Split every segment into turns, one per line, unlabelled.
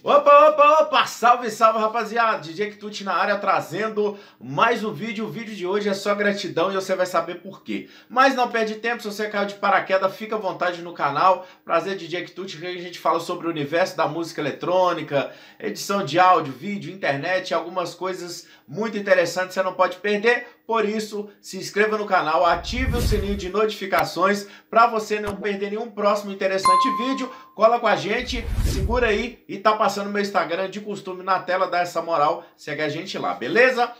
Opa, opa, opa! Salve, salve, rapaziada! DJ Kitut na área trazendo mais um vídeo. O vídeo de hoje é só gratidão e você vai saber por quê. Mas não perde tempo, se você caiu de paraquedas, fica à vontade no canal. Prazer, DJ Kitut, que a gente fala sobre o universo da música eletrônica, edição de áudio, vídeo, internet, algumas coisas muito interessantes você não pode perder. Por isso, se inscreva no canal, ative o sininho de notificações para você não perder nenhum próximo interessante vídeo. Cola com a gente, segura aí e tá passando meu Instagram de costume na tela, dá essa moral, segue a gente lá, beleza?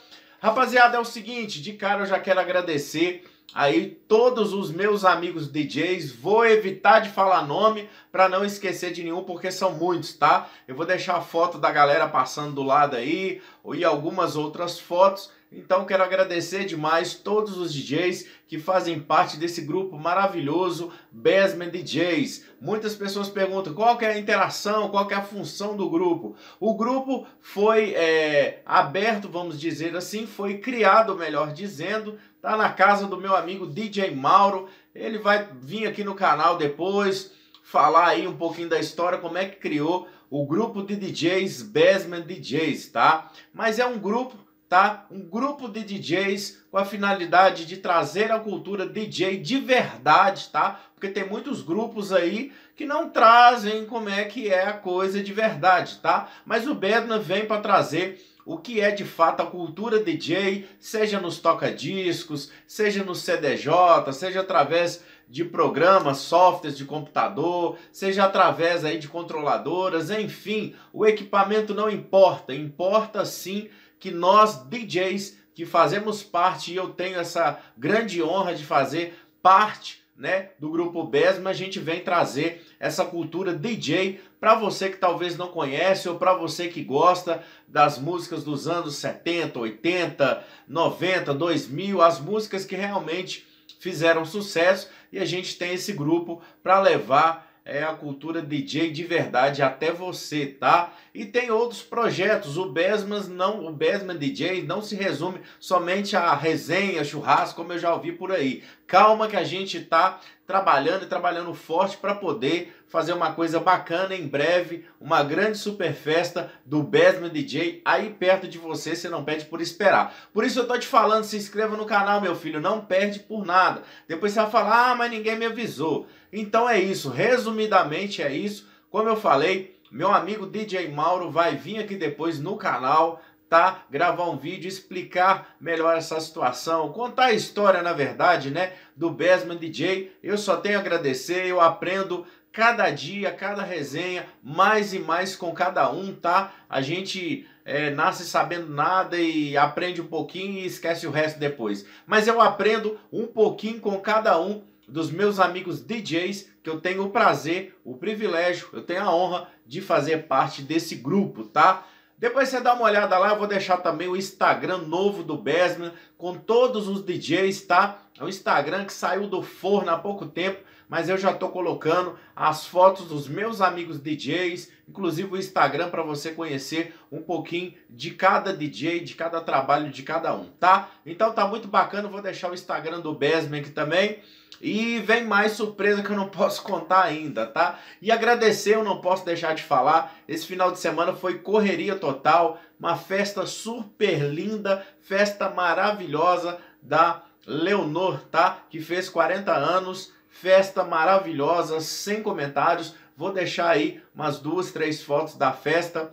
Rapaziada, é o seguinte, de cara eu já quero agradecer aí todos os meus amigos DJs. Vou evitar de falar nome para não esquecer de nenhum, porque são muitos, tá? Eu vou deixar a foto da galera passando do lado aí e algumas outras fotos. Então quero agradecer demais todos os DJs que fazem parte desse grupo maravilhoso Basement DJs. Muitas pessoas perguntam qual é a interação, qual é a função do grupo. O grupo foi é, aberto, vamos dizer assim, foi criado, melhor dizendo, tá na casa do meu amigo DJ Mauro. Ele vai vir aqui no canal depois falar aí um pouquinho da história, como é que criou o grupo de DJs Basement DJs, tá? Mas é um grupo tá? Um grupo de DJs com a finalidade de trazer a cultura DJ de verdade, tá? Porque tem muitos grupos aí que não trazem como é que é a coisa de verdade, tá? Mas o Bedna vem para trazer o que é de fato a cultura DJ, seja nos toca-discos, seja no CDJ, seja através de programas, softwares de computador, seja através aí de controladoras, enfim, o equipamento não importa, importa sim que nós DJs que fazemos parte e eu tenho essa grande honra de fazer parte né, do grupo Besma, a gente vem trazer essa cultura DJ para você que talvez não conhece ou para você que gosta das músicas dos anos 70, 80, 90, 2000, as músicas que realmente fizeram sucesso e a gente tem esse grupo para levar é a cultura DJ de verdade até você, tá? E tem outros projetos. O Besman não, o Besman DJ não se resume somente a resenha, churrasco, como eu já ouvi por aí. Calma que a gente tá trabalhando e trabalhando forte para poder fazer uma coisa bacana em breve, uma grande super festa do Besman DJ aí perto de você, você não perde por esperar. Por isso eu tô te falando, se inscreva no canal, meu filho, não perde por nada. Depois você vai falar: "Ah, mas ninguém me avisou". Então é isso, resumidamente é isso. Como eu falei, meu amigo DJ Mauro vai vir aqui depois no canal, tá? Gravar um vídeo, explicar melhor essa situação, contar a história, na verdade, né, do Besman DJ. Eu só tenho a agradecer, eu aprendo cada dia, cada resenha, mais e mais com cada um, tá? A gente é, nasce sabendo nada e aprende um pouquinho e esquece o resto depois. Mas eu aprendo um pouquinho com cada um dos meus amigos DJs, que eu tenho o prazer, o privilégio, eu tenho a honra de fazer parte desse grupo, tá? Depois você dá uma olhada lá, eu vou deixar também o Instagram novo do Besman, com todos os DJs, tá? É um Instagram que saiu do forno há pouco tempo, mas eu já estou colocando as fotos dos meus amigos DJs, inclusive o Instagram para você conhecer um pouquinho de cada DJ, de cada trabalho de cada um, tá? Então tá muito bacana, vou deixar o Instagram do Besman aqui também. E vem mais surpresa que eu não posso contar ainda, tá? E agradecer, eu não posso deixar de falar. Esse final de semana foi correria total, uma festa super linda, festa maravilhosa da Leonor, tá? Que fez 40 anos, festa maravilhosa, sem comentários. Vou deixar aí umas duas, três fotos da festa.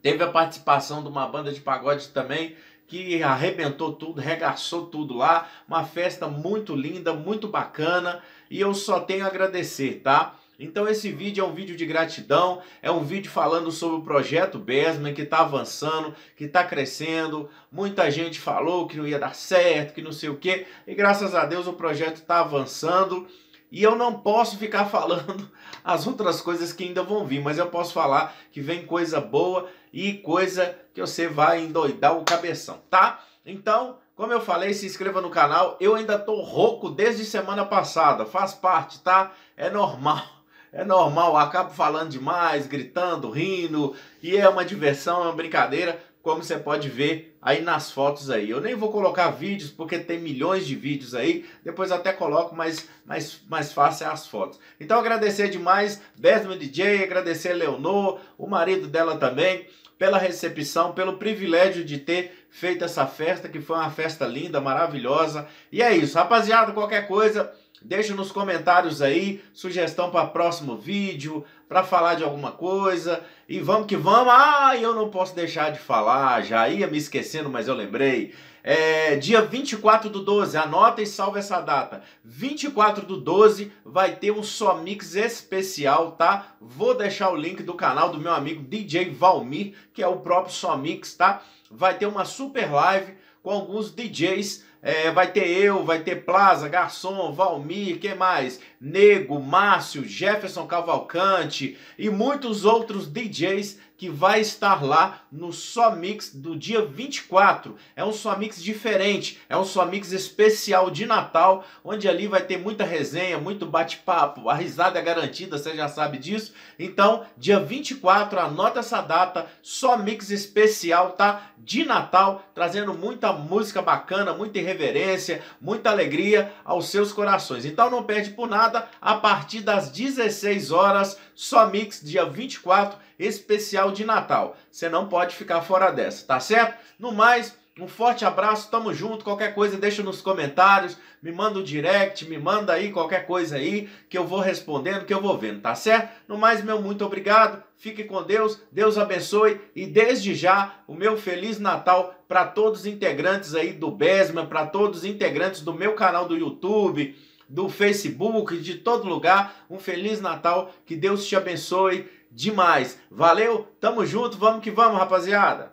Teve a participação de uma banda de pagode também que arrebentou tudo, regaçou tudo lá. Uma festa muito linda, muito bacana e eu só tenho a agradecer, tá? Então esse vídeo é um vídeo de gratidão, é um vídeo falando sobre o projeto Besman que está avançando, que está crescendo. Muita gente falou que não ia dar certo, que não sei o quê, e graças a Deus o projeto está avançando. E eu não posso ficar falando as outras coisas que ainda vão vir, mas eu posso falar que vem coisa boa e coisa que você vai endoidar o cabeção, tá? Então, como eu falei, se inscreva no canal. Eu ainda tô rouco desde semana passada, faz parte, tá? É normal. É normal, acabo falando demais, gritando, rindo, e é uma diversão, é uma brincadeira. como você pode ver aí nas fotos aí. Eu nem vou colocar vídeos porque tem milhões de vídeos aí, depois até coloco, mas mais, mais fácil é as fotos. Então agradecer demais Besma DJ, agradecer Leonor, o marido dela também, pela recepção, pelo privilégio de ter feito essa festa, que foi uma festa linda, maravilhosa. E é isso, rapaziada, qualquer coisa Deixa nos comentários aí sugestão para próximo vídeo, para falar de alguma coisa. E vamos que vamos. Ah, eu não posso deixar de falar, já ia me esquecendo, mas eu lembrei. É, dia 24 do 12, anota e salva essa data. 24 do 12 vai ter um só mix especial, tá? Vou deixar o link do canal do meu amigo DJ Valmir, que é o próprio só mix, tá? Vai ter uma super live com alguns DJs é, vai ter eu, vai ter Plaza, Garçom, Valmir, quem mais? Nego, Márcio, Jefferson Cavalcante e muitos outros DJs que vai estar lá no Só Mix do dia 24. É um Só Mix diferente, é um Só Mix especial de Natal, onde ali vai ter muita resenha, muito bate-papo, a risada é garantida, você já sabe disso. Então, dia 24, anota essa data, Só Mix especial, tá? De Natal, trazendo muita música bacana, muita irreverência, muita alegria aos seus corações. Então não perde por nada, a partir das 16 horas, Só Mix, dia 24, especial de Natal. Você não pode ficar fora dessa, tá certo? No mais, um forte abraço, tamo junto. Qualquer coisa deixa nos comentários, me manda um direct, me manda aí qualquer coisa aí que eu vou respondendo, que eu vou vendo, tá certo? No mais, meu muito obrigado. Fique com Deus, Deus abençoe e desde já o meu feliz Natal para todos os integrantes aí do Besman, para todos os integrantes do meu canal do YouTube, do Facebook, de todo lugar. Um feliz Natal, que Deus te abençoe demais. Valeu, tamo junto, vamos que vamos, rapaziada.